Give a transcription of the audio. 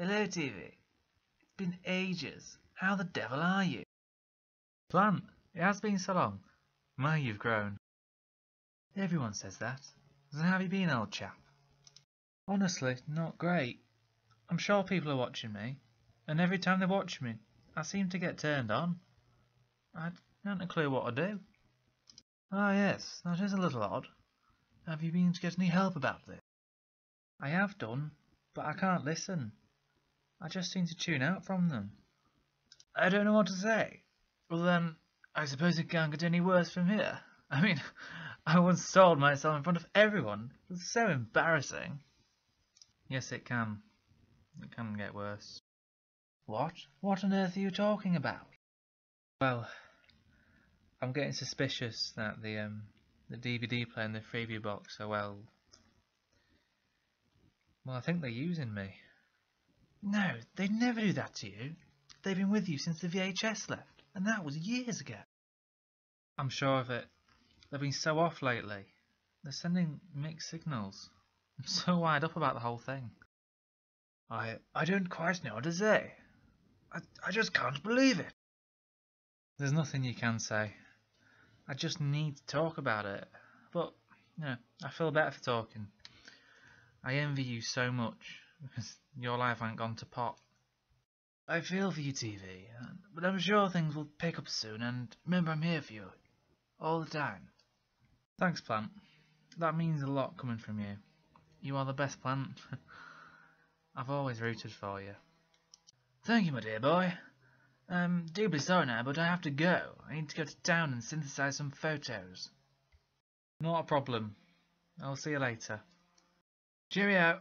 Hello, TV. It's been ages. How the devil are you? Plant, it has been so long. My, you've grown. Everyone says that. So how have you been, old chap? Honestly, not great. I'm sure people are watching me, and every time they watch me, I seem to get turned on. I haven't a clue what to do. Ah, yes, that is a little odd. Have you been to get any help about this? I have done, but I can't listen. I just seem to tune out from them. I don't know what to say. Well then, I suppose it can't get any worse from here. I mean, I once sold myself in front of everyone. It was so embarrassing. Yes, it can. It can get worse. What? What on earth are you talking about? Well, I'm getting suspicious that the um the DVD player and the Freeview box are well. Well, I think they're using me. No, they'd never do that to you. They've been with you since the VHS left, and that was years ago. I'm sure of it. They've been so off lately. They're sending mixed signals. I'm so wired up about the whole thing. I I don't quite know what to say. I, I just can't believe it. There's nothing you can say. I just need to talk about it. But, you know, I feel better for talking. I envy you so much your life ain't gone to pot. I feel for you, TV, but I'm sure things will pick up soon, and remember I'm here for you. All the time. Thanks, Plant. That means a lot coming from you. You are the best plant. I've always rooted for you. Thank you, my dear boy. I'm deeply sorry now, but I have to go. I need to go to town and synthesize some photos. Not a problem. I'll see you later. Cheerio.